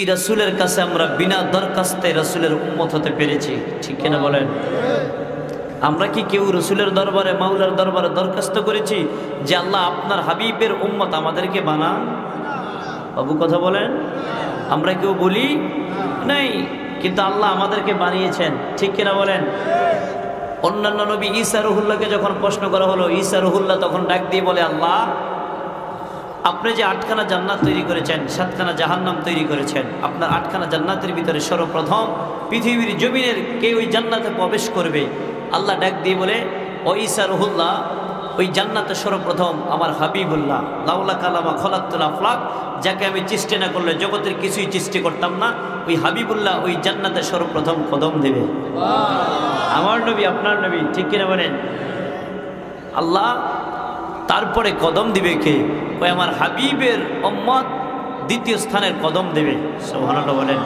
এই রসুলের কাছে আমরা বিনা দরখাস্তে রসুলের উম্মত হতে পেরেছি। ঠিক কিনা বলেন? আমরা কি কেউ রসুলের দরবারে মাউলার দরবারে দরখাস্ত করেছি যে আল্লাহ আপনার হাবিবের উম্মত আমাদেরকে বানান? বাবু কথা বলেন। আমরা কেউ বলি নাই, কিন্তু আল্লাহ আমাদেরকে বানিয়েছেন। ঠিক কিনা বলেন? অন্যান্য নবী ঈসা রহুল্লাহকে যখন প্রশ্ন করা হলো, ঈসা রহুল্লাহ তখন ডাক দিয়ে বলে, আল্লাহ আপনি যে আটখানা জান্নাত তৈরি করেছেন সাতখানা জাহান্নাম তৈরি করেছেন আপনার আটখানা জান্নাতের ভিতরে সর্বপ্রথম পৃথিবীর জমিনের কে ওই জান্নাতে প্রবেশ করবে আল্লাহ ডাক দিয়ে বলে ও ঈসা রহুল্লাহ ওই জান্নাতে সর্বপ্রথম আমার হাবিবুল্লাহ লাউলা কালামা খলাতুল আফলাক যাকে আমি চেষ্টা না করলে জগতের কিছুই চেষ্টা করতাম না ওই হাবিবুল্লাহ ওই জান্নাতে সর্বপ্রথম কদম দেবে। আমার নবী আপনার নবী ঠিক কিনা বলেন? আল্লাহ তারপরে কদম দিবে কে? ওই আমার হাবিবের অম্মত দ্বিতীয় স্থানের কদম দেবে। সোহানাটা বলেন।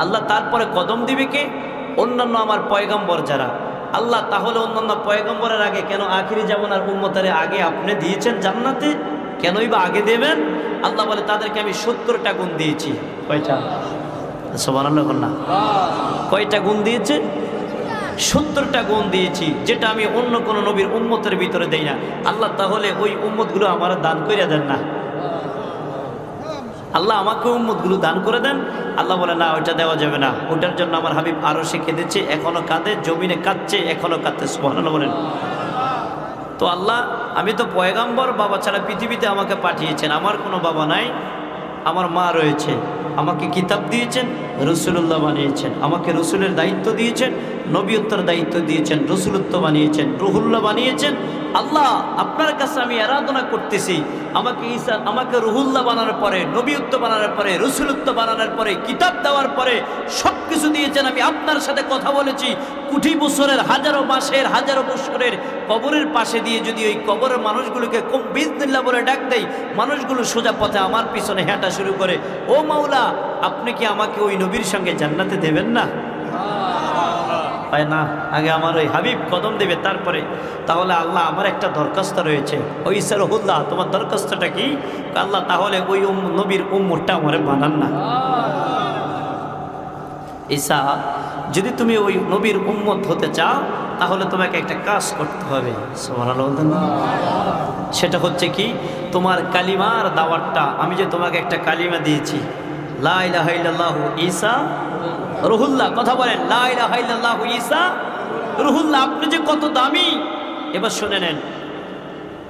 আল্লাহ তারপরে কদম দিবে কে? অন্যান্য আমার পয়গম্বর যারা। আল্লাহ তাহলে অন্যান্য পয়গম্বরের আগে কেন আখিরি আর উম্মতারে আগে আপনি দিয়েছেন জান্নাতে? কেনই বা আগে দেবেন? আল্লাহ বলে, তাদেরকে আমি সত্তরটা গুণ দিয়েছি। কয়টা? সোমান না। কয়টা গুণ দিয়েছে সত্তরটা গুণ দিয়েছি, যেটা আমি অন্য কোনো নবীর উম্মতের ভিতরে দেই না। আল্লাহ তাহলে ওই উম্মতগুলো আমার দান করে দেন না। আল্লাহ আমাকে উম্মতগুলো দান করে দেন। আল্লাহ বলে, না, ওইটা দেওয়া যাবে না। ওটার জন্য আমার হাবিব আরও সে কেঁদেছে এখনও কাঁদে, জমিনে কাঁদছে, এখনও কাঁদতে। সুবহান বলেন। তো আল্লাহ, আমি তো পয়গাম্বর, বাবা ছাড়া পৃথিবীতে আমাকে পাঠিয়েছেন। আমার কোনো বাবা নাই, আমার মা রয়েছে। আমাকে কিতাব দিয়েছেন রসুল্লাহ বানিয়েছেন। আমাকে রসুলের দায়িত্ব দিয়েছেন নবীত্তর দায়িত্ব দিয়েছেন, রসুলত্ব বানিয়েছেন, রুহুল্লাহ বানিয়েছেন। আল্লাহ, আপনার কাছে আমি আরাধনা করতেছি। আমাকে ঈসা, আমাকে রুহুল্লাহ বানানোর পরে, নবীত্ব বানানোর পরে, রসুলত্ব বানানোর পরে, কিতাব দেওয়ার পরে সব কিছু দিয়েছেন। আমি আপনার সাথে কথা বলেছি। কুঠি বছরের, হাজারো মাসের, হাজারো বছরের কবরের পাশে দিয়ে যদি ওই কবরের মানুষগুলোকে কম বিজনিল্লা বলে ডাক দেয় মানুষগুলো সোজা পথে আমার পিছনে হাঁটা শুরু করে। ও মাওলা আপনি কি আমাকে ওই নবীর সঙ্গে জান্নাতে দেবেন না? না, আগে আমার ওই হাবিব কদম দেবে, তারপরে। তাহলে আল্লাহ আমার একটা দরখাস্ত রয়েছে। ওই হুল্লাহ তোমার দরখাস্তটা কি? আল্লাহ তাহলে ওই নবীর উম্মুরটা আমার বানান না। ঈসা, যদি তুমি ওই নবীর উম্মত হতে চাও, তাহলে তোমাকে একটা কাজ করতে হবে। সেটা হচ্ছে কি, তোমার কালিমার দাওয়াতটা, আমি যে তোমাকে একটা কালিমা দিয়েছি লাহ ঈসা রুহুল্লাহ, কথা বলেন লাহ ঈসা রুহুল্লাহ, আপনি যে কত দামি। এবার শুনে নেন।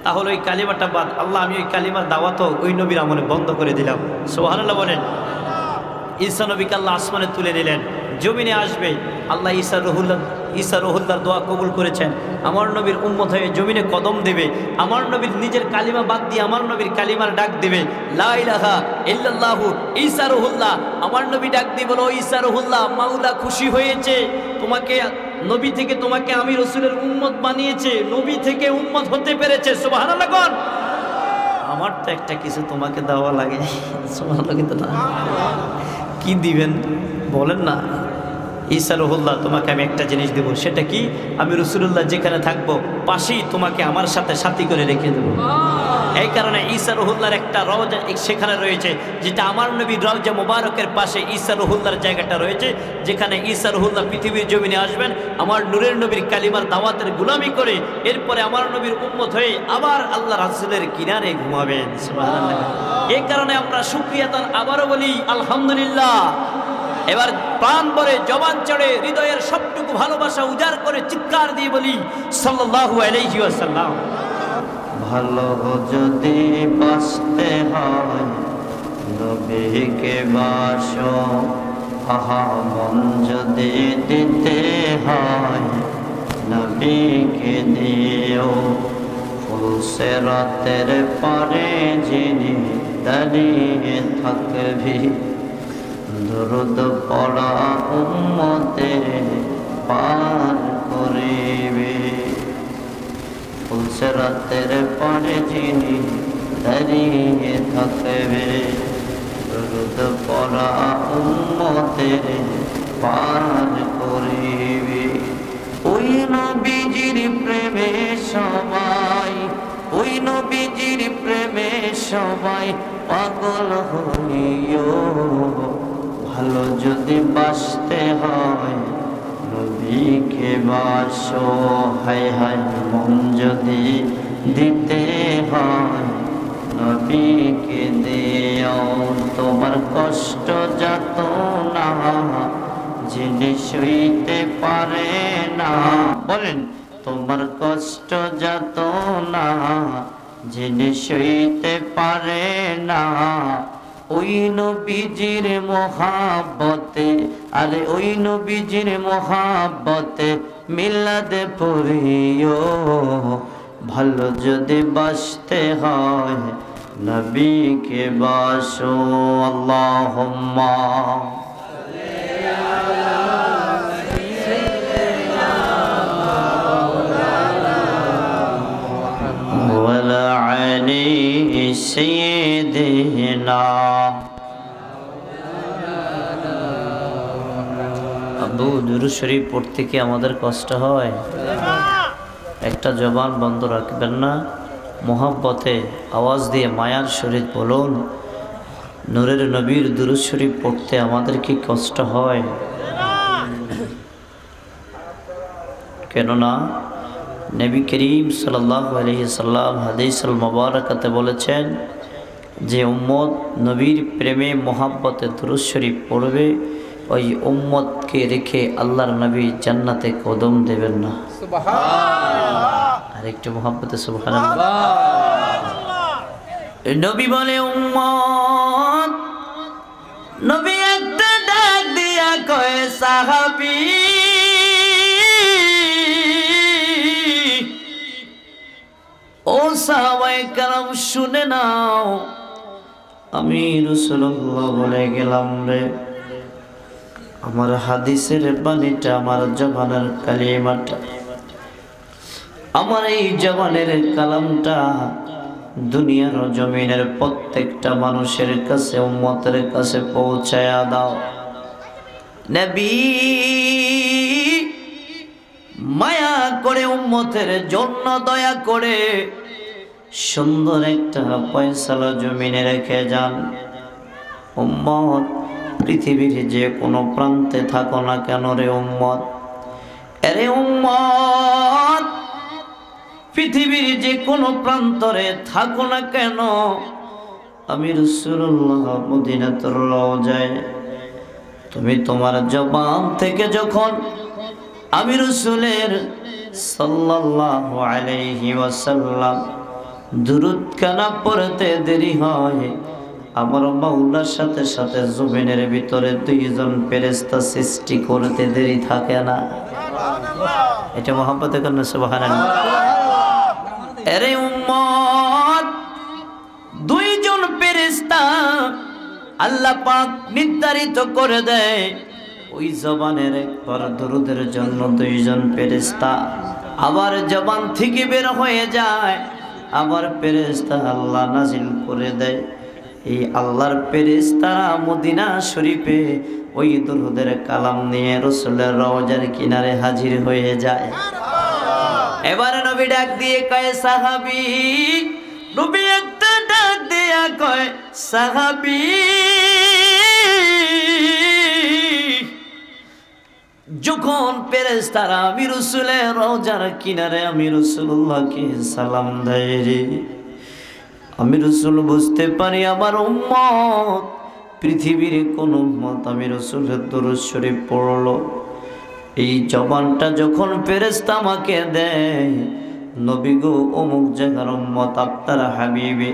তাহলে ওই কালিমাটা বাদ, আল্লাহ, আমি ওই কালিমার দাওয়াতও ওই নবীর আমলে বন্ধ করে দিলাম। সোহানুল্লাহ বলেন। ঈসা নবীকে আল্লাহ আসমানে তুলে নিলেন। জমিনে আসবে। আল্লাহ ঈসা রহুল্লা ঈসা রহুল্লার দোয়া কবুল করেছেন। আমার নবীর উম্মত হয়ে জমিনে কদম দেবে। আমার নবীর নিজের কালিমা বাদ দিয়ে আমার নবীর কালিমার ডাক দেবে। লাহা ইল্লাল্লাহু ঈসা রহুল্লাহ। আমার নবী ডাক দিয়ে বলো ঈসা রহুল্লাহ মাউলা খুশি হয়েছে। তোমাকে নবী থেকে তোমাকে আমি রসুলের উম্মত বানিয়েছে। নবী থেকে উম্মত হতে পেরেছে। সুবাহ আমার তো একটা কিছু তোমাকে দেওয়া লাগে। কি দিবেন? বলেন না। ঈসা রহুল্লাহ তোমাকে আমি একটা জিনিস দেবো সেটা কি? আমি রসুল্লাহ যেখানে থাকব পাশেই তোমাকে আমার সাথে সাথী করে রেখে দেবো। এই কারণে ঈসা রহুল্লার একটা রওজা সেখানে রয়েছে যেটা আমার নবী রওজা মোবারকের পাশে ঈসা রহুল্লার জায়গাটা রয়েছে যেখানে ঈসা রহুল্লাহ পৃথিবীর জমিনে আসবেন আমার নূরের নবীর কালিমার দাওয়াতের গুলামি করে এরপরে আমার নবীর উম্মত হয়ে আবার আল্লাহ রাসুলের কিনারে ঘুমাবেন এই কারণে আমরা সুক্রিয়াতান আবারও বলি আলহামদুলিল্লাহ। এবার প্রাণ ভরে, জবান চড়ে, হৃদয়ের সবটুকু ভালোবাসা উজাড় করে চিৎকার দিয়ে বলি, সাল্লাল্লাহু আলাইহি ওয়াসাল্লাম। ভালো যদি বাসতে হয়, নবীকে বাসো, আহা, মন যদি দিতে হয়, নবীকে দিও ফুলসে রাতের পরে যিনি দাঁড়িয়ে থাকবি দরদ পড়া উম্মতে পার করিবে। ফুলসরাতের পরে যিনি দাঁড়িয়ে থাকবে, দরদ পড়া উম্মতে পার করিবে। ওই নবীজির প্রেমে সবাই, ওই নবীজির প্রেমে সবাই পাগল হইও। যদি বাঁচতে হয়, নবীকে বাসো, হায় হায়, মন যদি দিতে হয়, নবীকে দিও তোমার কষ্ট যাত না জিনিস হইতে পারে না। বলেন, তোমার কষ্ট যাত না জিনিস হইতে পারে না। ওই নবীজির মহাব্বতে, আরে ওই নবীজির মহাব্বতে মিলাদে পড়িও। ভালো যদি বাসতে হয় নবীকে বাসো, আল্লাহুম্মা। علي سيدنا আব্বু দুরু শরীফ পড়তে কি আমাদের কষ্ট হয় একটা জবান বন্ধ রাখবেন না মোহাব্বতে আওয়াজ দিয়ে মায়ার শরীর বলুন নূরের নবীর দুরু শরীফ পড়তে আমাদের কি কষ্ট হয় কেননা নবী করিম সাল্লাহ আলহি সাল্লাম হাদিসুল মোবারকাতে বলেছেন যে উম্মত নবীর প্রেমে মোহাব্বতে দুরুদ শরীফ পড়বে। ওই উম্মতকে রেখে আল্লাহর নবী জান্নাতে কদম দেবেন না। আর একটু মোহাব্বতে সুবহান নবী বলে উম্মত নবী কারাম শুনে নাও। আমি রসুল্লাহ বলে গেলাম রে। আমার হাদিসের বাণীটা, আমার জবানের কালিমাটা, আমার এই জবানের কালামটা দুনিয়ার জমিনের প্রত্যেকটা মানুষের কাছে, উম্মতের কাছে পৌঁছায়া দাও। নবী, মায়া করে উম্মতের জন্য দয়া করে সুন্দর একটা পয়সালা জমিনে রেখে যান। উম্মত, পৃথিবীর যে কোনো প্রান্তে থাকো না কেন রে উম্মত? আরে উম্মত, পৃথিবীর যে কোনো প্রান্তরে থাকো না কেন? আমি রসুল্লাহ মদিনাতুর যায় তুমি তোমার জবান থেকে যখন আমি রসুলের সাল্লাল্লাহু আলাইহি ওয়াসাল্লাম দুরুদ কানা পড়তে দেরি হয়। আমার মাওলার সাথে সাথে জমিনের ভিতরে দুইজন ফেরেশতা সৃষ্টি করতে দেরি থাকে না। এটা মোহাম্মতে কেন সুবহানাল্লাহ। আরে দুইজন ফেরেশতা আল্লাহ পাক নির্ধারিত করে দেয়, ওই জবানের একবার দরুদের জন্য দুইজন ফেরেশতা। আবার জবান থেকে বের হয়ে যায় আবার ফেরেশতা আল্লাহ নাজিল করে দেয়। এই আল্লাহর ফেরেশতারা মদিনা শরীফে ওই দুরুদের কালাম নিয়ে রসুলের রওজার কিনারে হাজির হয়ে যায়। এবারে নবী ডাক দিয়ে কয়, সাহাবি। নবী একটা ডাক দিয়া কয়, সাহাবি। যখন পেরেস তারা আমি রসুলের রোজার কিনারে আমি রসুল্লাহকে সালাম দেয় রে। আমি রসুল বুঝতে পারি আমার উম্মত, পৃথিবীর কোন উম্মত আমি রসুলের দরুদ শরীফ পড়ল। এই জবানটা যখন ফেরেস্তা আমাকে দেয়, নবী গো, অমুক জায়গার উম্মত আপনারা হাবিবে,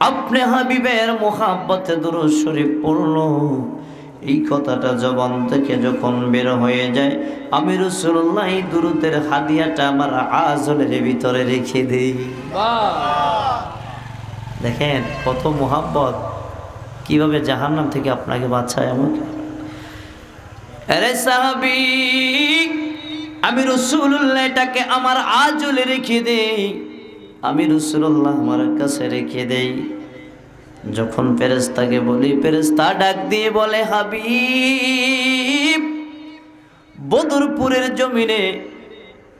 আপনি হাবিবের মোহাব্বতে শরীফ পড়ল। এই কথাটা জবান থেকে যখন বের হয়ে যায়, আমি রসুল্লাহ এই দুরুদের হাদিয়াটা আমার আজলের ভিতরে রেখে দিই। দেখেন কত মোহাব্বত। কীভাবে জাহান্নাম থেকে আপনাকে বাঁচায় আমাকে? আরে সাহাবি, আমি রসুল্লাহ এটাকে আমার আজলে রেখে দেই। আমি রসুল্লাহ আমার কাছে রেখে দেই। যখন ফেরেস্তাকে বলি ফেরেস্তা ডাক দিয়ে বলে, হাবিব, বদরপুরের জমিনে,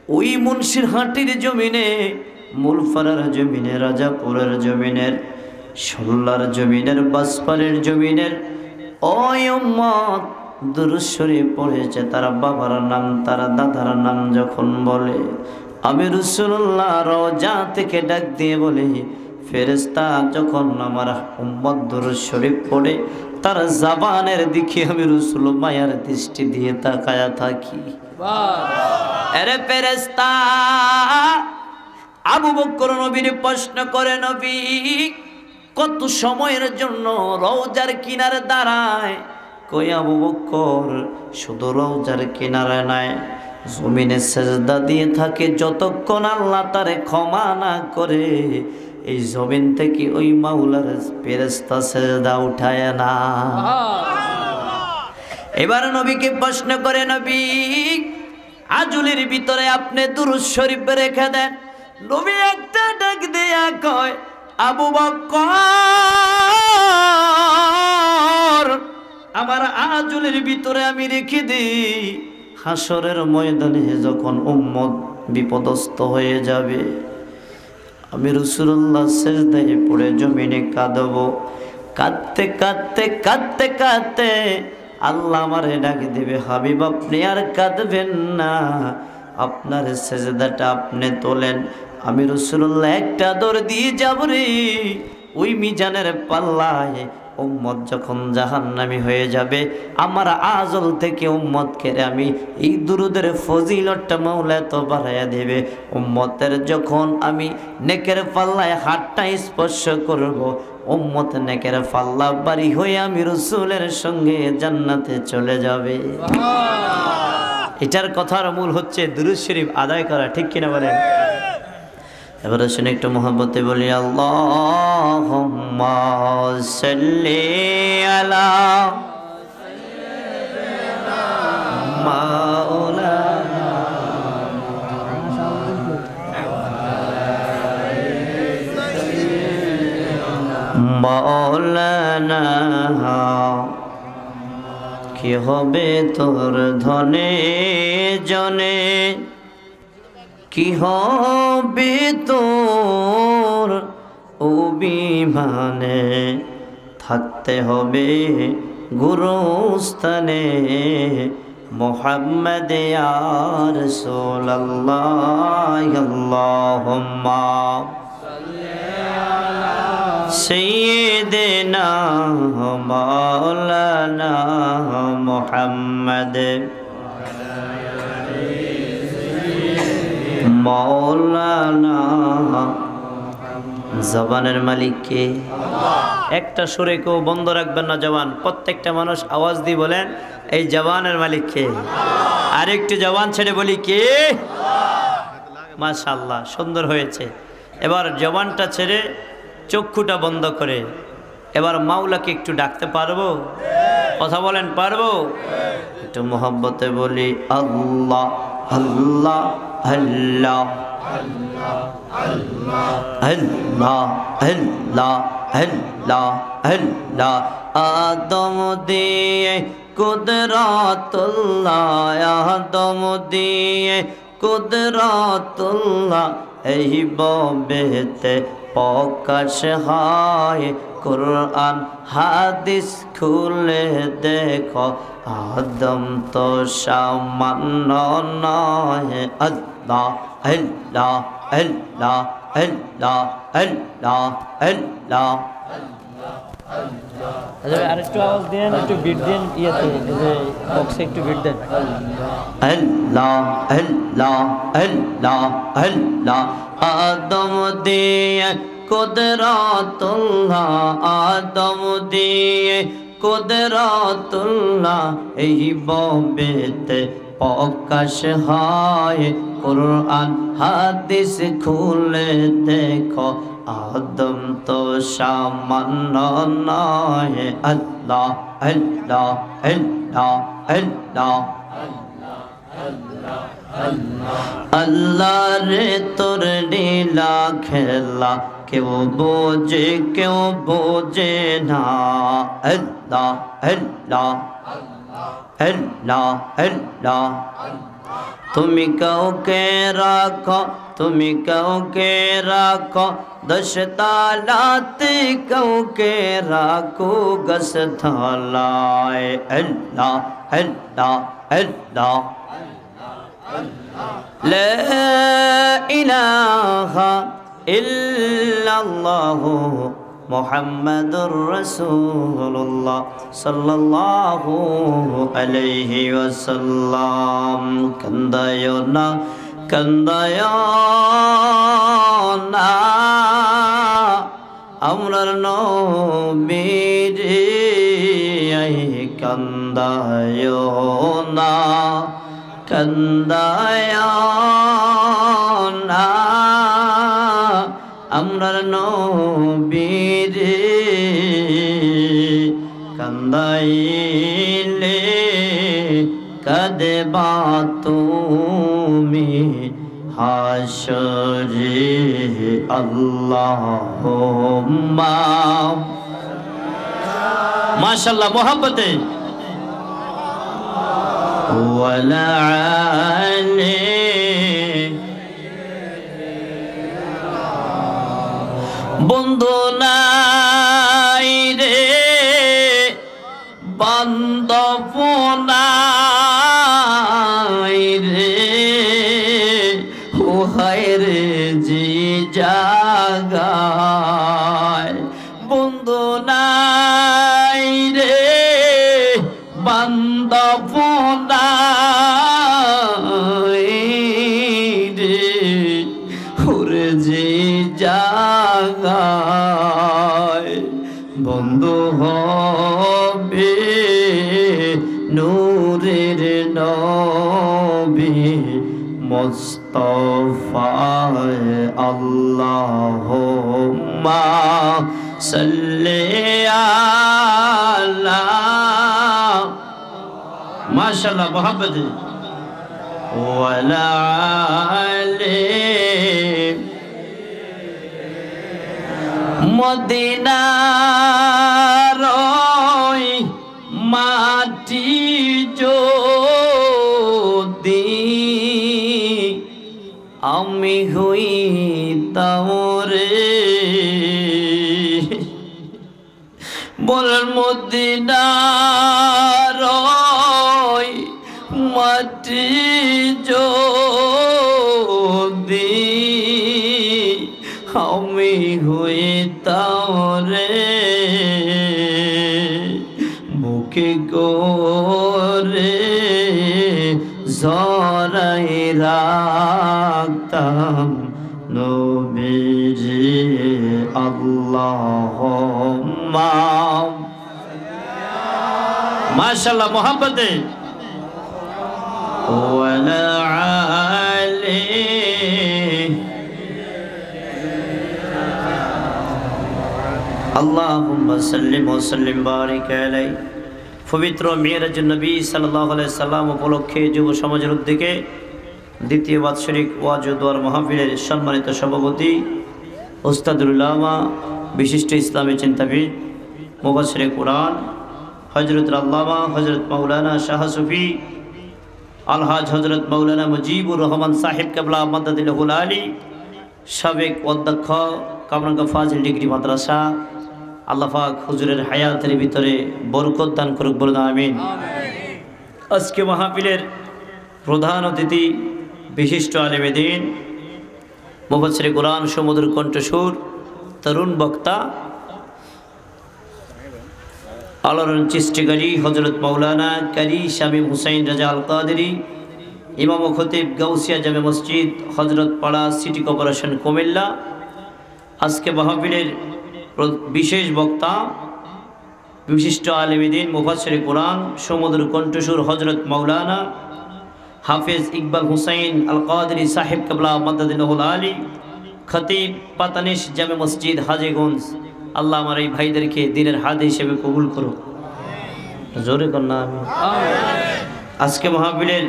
ওই মুন্সির হাটির জমিনে, মুলফারার জমিনে, রাজাপুরের জমিনের সোল্লার জমিনের বাসপালের জমিনের, ওই উম্মত পড়েছে, তার বাবার নাম, তার দাদার নাম যখন বলে, আমি রসুল্লাহ রোজা থেকে ডাক দিয়ে বলি ফেরেস্তা যখন আমার উম্মদ দুরুশ্বরী পড়ে, তার জাবানের দিকে আমি রসুল মায়ার দৃষ্টি দিয়ে তাকায়া থাকি। আরে আবু বকর নবীর প্রশ্ন করে, নবী, কত সময়ের জন্য রৌজার কিনারে দাঁড়ায়? কই আবু বকর, শুধু রৌজার কিনারে নাই, জমিনে সেজদা দিয়ে থাকে, যতক্ষণ আল্লাহ তারে ক্ষমা না করে এই জমিন থেকে ওই মাওলার ফেরেস্তা সেজদা উঠায় না। এবার নবীকে প্রশ্ন করে, নবী, আজুলির ভিতরে আপনি দুরুজ শরীফ রেখে দেন। নবী একটা ডাক দেয়া কয়, আবু বকর আমার আজুলের ভিতরে আমি রেখে দিই। হাসরের ময়দানে যখন উম্মত বিপদস্ত হয়ে যাবে আমি রসুল্লাহ সেজদায় পড়ে জমিনে কাঁদব। কাঁদতে কাঁদতে কাঁদতে কাঁদতে আল্লাহ আমারে ডাকে দেবে, হাবিব, আপনি আর কাঁদবেন না। আপনার সেজদাটা আপনি তোলেন। আমি রসুল্লাহ একটা দৌড় দিয়ে যাব রে। ওই মিজানের পাল্লায় উম্মত যখন জাহান্নামি হয়ে যাবে আমার আজল থেকে উম্মত কেড়ে আমি এই দুরুদের ফজিলতটা মাওলা তো বাড়াইয়া দেবে। উম্মতের যখন আমি নেকের পাল্লায় হাতটা স্পর্শ করব উম্মত নেকের পাল্লা বাড়ি হয়ে আমি রসুলের সঙ্গে জান্নাতে চলে যাবে। এটার কথার মূল হচ্ছে দুরুজ শরীফ আদায় করা ঠিক কিনা বলেন? এবারে শুনে একটু মোহাম্মতে বলি আল্লাহ আলা মাওলানা। কি হবে তোর ধনে জনে? কি হবে তোর অভিমানে? থাকতে হবে গুরুস্থানে। মোহাম্মদ আর সোল্লাহ্মা সৈয়দনা মোহাম্মদ মৌলানা জবানের মালিককে একটা সুরে কেউ বন্ধ রাখবেন না জবান। প্রত্যেকটা মানুষ আওয়াজ দিয়ে বলেন এই জবানের মালিক কে? আরেকটু জবান ছেড়ে বলি কে? মাশাল্লাহ সুন্দর হয়েছে। এবার জবানটা ছেড়ে চক্ষুটা বন্ধ করে এবার মাওলাকে একটু ডাকতে পারব? কথা বলেন, পারব? একটু মোহাব্বতে বলি, আল্লাহ আল্লাহ আল্লাহ আল্লাহ আল্লাহ আল্লাহ আল্লাহ, আদম দিয়ে কুদরাতুল্লাহ, আদম দিয়ে কুদরাতুল্লাহ, এই ববেতে প্রকাশ হয়। কোরআন হাদিস খুলে দেখো। আদম তো সামান্য নয়। আল্লাহ আল্লাহ আল্লাহ আল্লাহ আল্লাহ আল্লাহ। আরেকটু আওয়াজ দেন একটু বিট দেন ইয়েতে বক্সে একটু বিট দেন। আল্লাহ আল্লাহ আল্লাহ আল্লাহ। আদম দিয়ে কুদরাতুল্লাহ আদম দিয়ে কুদরাতুল্লাহ এই ববেতে প্রকাশ হয় কোরআন হাদিস খুলে দেখো আদম তো সামান্য নয় আল্লাহ আল্লাহ আল্লাহ আল্লাহ আল্লাহ রে তোর নীলা খেলা কেউ বোঝে কেউ বোঝে না আল্লাহ আল্লাহ আল্লাহ আল্লাহ তুমি কাউকে রাখো তুমি কাউকে রাখো দশ তালাতে কাউকে রাখো গস থালায় আল্লাহ আল্লাহ আল্লাহ لا إله إلا الله محمد رسول الله صلى الله عليه وسلم. كندا يونا كندا يونا أمرنا نبيه كندا يونا كندا يونا আমরা নবীর কান্দাইলে কদবা তুমি হাসরে আল্লাহ মাশাল্লাহ মোহাম্মতে ওয়ালা আলী বন্ধু মোস্তফায় আল্লাহ মা সাল্লে আলা মাশাআল্লাহ মোহাম্মদ ওয়ালা আলিহি মদিনার আমি হই তামরে বলেন মদিনার মাটি যদি আমি হইতাম রে বুকে করে জরাই তাম নবীজি আল্লাহ মাশাল্লাহ মোহাম্মদে পবিত্র মেয়েরাজ নবী সাল্লাহ সাল্লাম উপলক্ষে যুব সমাজের উদ্যোগে দ্বিতীয় বাৎসরিক ওয়াজ ও দোয়ার মাহফিলের সম্মানিত সভাপতি ওস্তাদুল্লামা বিশিষ্ট ইসলামী চিন্তাবিদ মুবাসরে কোরআন হজরত আল্লামা হজরত মৌলানা শাহ সুফি, আলহাজ হজরত মৌলানা মুজিবুর রহমান সাহেব কেবলা মাদাদিল্লাহুল আলী সাবেক অধ্যক্ষ, কামরাঙ্গা ফাজিল ডিগ্রি মাদ্রাসা আল্লাহাক হুজুরের হায়াতের ভিতরে বরকত দান করুক বলুন, আমিন। আজকে মাহফিলের প্রধান অতিথি বিশিষ্ট আলেমেদিন মুফাসির কোরআন সমুদ্র কণ্ঠসুর তরুণ বক্তা, আলোড়ন চিষ্টিকারী হজরত মৌলানা কারি শামীম হুসাইন রাজা আল কাদেরি ইমাম খতিব গাউসিয়া জামে মসজিদ হজরত পাড়া সিটি কর্পোরেশন কুমিল্লা, আজকে মাহফিলের বিশেষ বক্তা, বিশিষ্ট আলমিদিন মুফাসির কোরআন সমুদ্র কণ্ঠসুর হজরত মৌলানা হাফেজ ইকবাল হুসাইন আল কাদরি সাহেব কাবলা মাদাদিল্লাহুল আলী, খতিব পাতানিশ জামে মসজিদ হাজিগঞ্জ। আল্লাহ আমার এই ভাইদেরকে দিনের হাত হিসেবে কবুল করো জোরে কন্যা আমি। আজকে মহাবিলের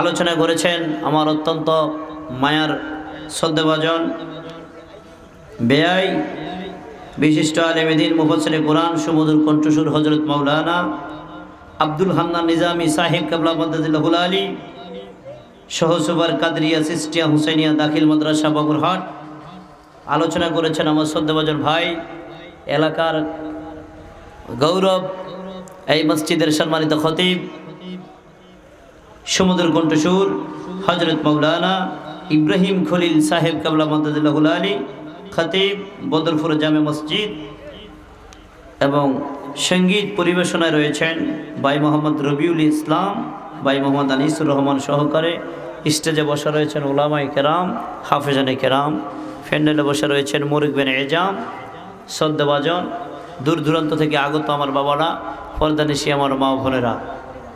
আলোচনা করেছেন আমার অত্যন্ত মায়ার শ্রদ্ধাভাজন, বেআই বিশিষ্ট আলেমেদিন মুফসরে কোরআন সুমধুর কণ্ঠসুর হজরত মাওলানা আব্দুল হান্নান নিজামী সাহেব কাবলা মদাদুল্লাহুল আলী সহসুবার কাদরিয়া সিস্টিয়া হুসাইনিয়া দাখিল মাদ্রাসা বাবুরহাট আলোচনা করেছেন আমার সদ্যবাজন ভাই। এলাকার গৌরব, এই মসজিদের সম্মানিত খতিব সমুদ্র কণ্ঠসুর হজরত মৌলানা ইব্রাহিম খলিল সাহেব কাবলা মদাদুল্লাহুল আলী, খতিব, বদরপুর জামে মসজিদ এবং সংগীত পরিবেশনায় রয়েছেন ভাই মোহাম্মদ রবিউল ইসলাম। ভাই মোহাম্মদ আনিসুর রহমান সহকারে স্টেজে বসা রয়েছেন ওলামাই কেরাম, হাফেজানে কেরাম, ফ্যান্ডেলে বসে রয়েছেন মুরুকবেন এজাম সদ্যবাজন দূর দূরান্ত থেকে আগত আমার বাবারা, পর্দানিসি আমার মা বোনেরা,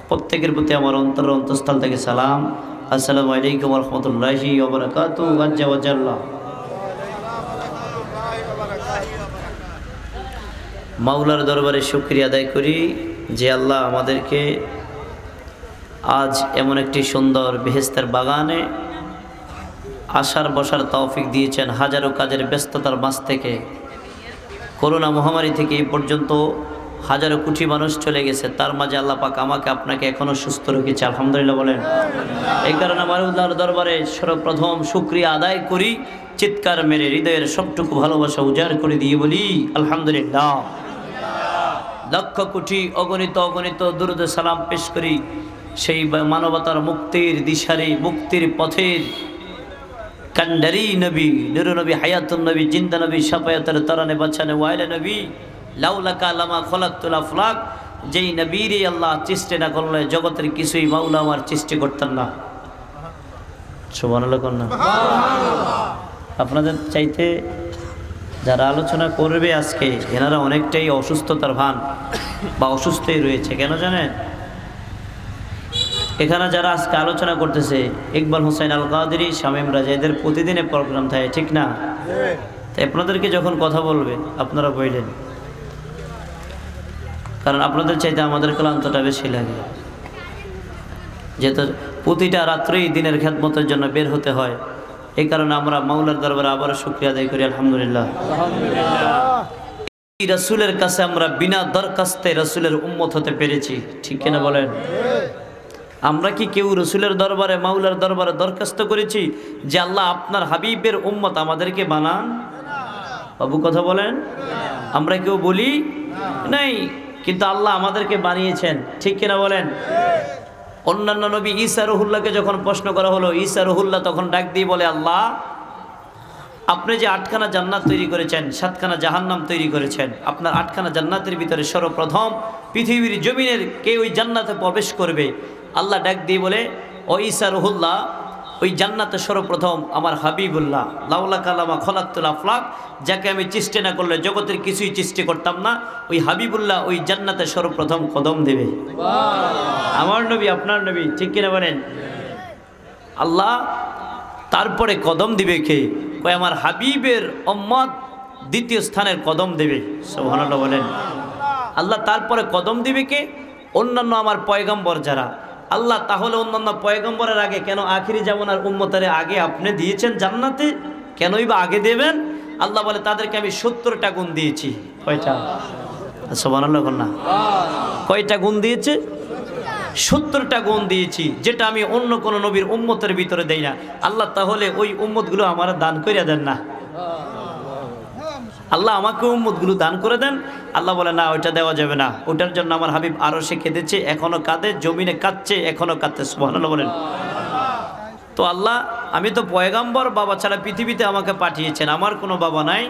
প্রত্যেকের প্রতি আমার অন্তর অন্তঃস্থল থেকে সালাম। আসসালামু আলাইকুম রহমতুল্লাহি ওবরাকাতু, আজ্জা ওয়াজাল্লাহ মাওলার দরবারে শুক্রিয়া আদায় করি যে আল্লাহ আমাদেরকে আজ এমন একটি সুন্দর বেহেস্তের বাগানে আসার বসার তৌফিক দিয়েছেন হাজারো কাজের ব্যস্ততার মাঝ থেকে। করোনা মহামারী থেকে এই পর্যন্ত হাজারো কোটি মানুষ চলে গেছে। তার মাঝে আল্লাহ পাক আমাকে, আপনাকে এখনও সুস্থ রেখেছে। আলহামদুলিল্লাহ বলেন। এই কারণে আমার উল্লাহর দরবারে সর্বপ্রথম শুক্রিয়া আদায় করি, চিৎকার মেরে হৃদয়ের সবটুকু ভালোবাসা উজাড় করে দিয়ে বলি, আলহামদুলিল্লাহ। লক্ষ কোটি অগণিত অগণিত দুরুদ সালাম পেশ করি। সেই মানবতার মুক্তির দিশারি মুক্তির পথের কান্ডারি নবী নুরু নবী হায়াতুন নবী জিন্দা নবী সাপায়াতের তরানে বাচ্চানে ওয়াইলে নবী লাউলাকা লামা খলাকুল আফলাক। যেই নবীর আল্লাহ চেষ্টা না করলে জগতের কিছুই মাউলা আমার চেষ্টা করতেন না। আপনাদের চাইতে যারা আলোচনা করবে আজকে এনারা অনেকটাই অসুস্থতার ভান বা অসুস্থই রয়েছে কেন জানেন? এখানে যারা আজকে আলোচনা করতেছে, ইকবাল হোসেন আল কাদেরি শামীম রাজা এদের প্রতিদিনের প্রোগ্রাম থাকে, ঠিক না? তাই আপনাদেরকে যখন কথা বলবে, আপনারা বললেন কারণ আপনাদের চাইতে আমাদের ক্লান্তটা বেশি লাগে। যেহেতু প্রতিটা রাত্রেই দিনের খেদমতের জন্য বের হতে হয়, এই কারণে আমরা মাওলার দরবারে আবারও শুক্রিয়া আদায় করি, আলহামদুলিল্লাহ। রসুলের কাছে আমরা বিনা দরখাস্তে রসুলের উন্মত হতে পেরেছি, ঠিক কিনা বলেন? আমরা কি কেউ রসুলের দরবারে মাউলার দরবারে দরখাস্ত করেছি যে আল্লাহ আপনার হাবিবের উম্মত আমাদেরকে বানান? বাবু কথা বলেন। আমরা কেউ বলি নাই, কিন্তু আল্লাহ আমাদেরকে বানিয়েছেন। ঠিক কিনা বলেন? অন্যান্য নবী ঈসা রহুল্লাহকে যখন প্রশ্ন করা হলো, ঈসা রহুল্লাহ তখন ডাক দিয়ে বলে, আল্লাহ, আপনি যে আটখানা জান্নাত তৈরি করেছেন, সাতখানা জাহান্নাম তৈরি করেছেন, আপনার আটখানা জান্নাতের ভিতরে সর্বপ্রথম পৃথিবীর জমিনের কে ওই জান্নাতে প্রবেশ করবে? আল্লাহ ডাক দিয়ে বলে ও ঈসা রহুল্লাহ ওই জান্নাতে সর্বপ্রথম আমার হাবিবুল্লাহ লাউলা কালামা খলাক্তুল আফলাক যাকে আমি চেষ্টা না করলে জগতের কিছুই চেষ্টা করতাম না ওই হাবিবুল্লাহ ওই জান্নাতে সর্বপ্রথম কদম দেবে। আমার নবী আপনার নবী ঠিক কিনা বলেন? আল্লাহ তারপরে কদম দিবে কে? কয় আমার হাবিবের অম্মত দ্বিতীয় স্থানের কদম দেবে। সোহানাল্লাহ বলেন। আল্লাহ তারপরে কদম দিবে কে? অন্যান্য আমার পয়গম্বর যারা আল্লাহ তাহলে অন্যান্য পয়গম্বরের আগে কেন আখিরি জামানার উম্মতের আগে আপনি দিয়েছেন জান্নাতে? কেনই বা আগে দেবেন? আল্লাহ বলে, তাদেরকে আমি সত্তরটা গুণ দিয়েছি। কয়টা? কয়টা গুণ দিয়েছে? সত্তরটা গুণ দিয়েছি, যেটা আমি অন্য কোন নবীর উম্মতের ভিতরে দেই না। আল্লাহ তাহলে ওই উম্মতগুলো আমার দান করিয়া দেন না। আল্লাহ আমাকে উম্মতগুলো দান করে দেন। আল্লাহ বলে, না, ওইটা দেওয়া যাবে না। ওটার জন্য আমার হাবিব আরও সে খেতেছে এখনও কাঁদে, জমিনে কাঁদছে এখনও কাঁদতে। সুবহানাল্লাহ বলেন। তো আল্লাহ, আমি তো পয়গাম্বর, বাবা ছাড়া পৃথিবীতে আমাকে পাঠিয়েছেন। আমার কোনো বাবা নাই,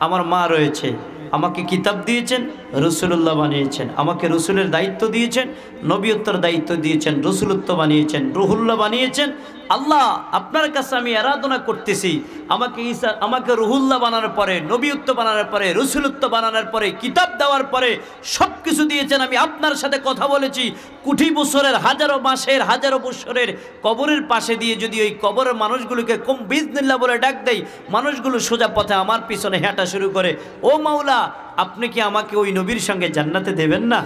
আমার মা রয়েছে। আমাকে কিতাব দিয়েছেন রসুল্লাহ বানিয়েছেন। আমাকে রসুলের দায়িত্ব দিয়েছেন, নবীত্বর দায়িত্ব দিয়েছেন, রসুলত্ব বানিয়েছেন, রুহুল্লাহ বানিয়েছেন। আল্লাহ, আপনার কাছে আমি আরাধনা করতেছি। আমাকে ঈসা, আমাকে রুহুল্লাহ বানানোর পরে, নবীত্ব বানানোর পরে, রসুলত্ব বানানোর পরে, কিতাব দেওয়ার পরে সব কিছু দিয়েছেন। আমি আপনার সাথে কথা বলেছি। কুঠি বছরের, হাজারো মাসের, হাজারো বছরের কবরের পাশে দিয়ে যদি ওই কবরের মানুষগুলোকে কম বিজনিল্লা বলে ডাক দেয় মানুষগুলো সোজা পথে আমার পিছনে হেঁটা শুরু করে। ও মাওলা আপনি কি আমাকে ওই নবীর সঙ্গে জান্নাতে দেবেন না?